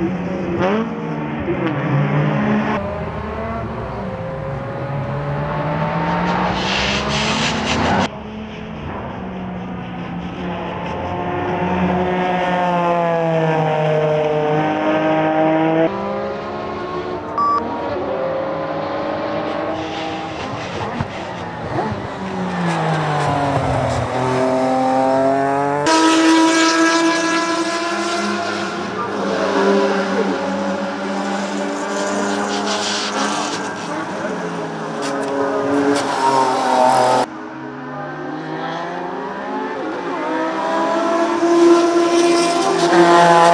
Música Yeah.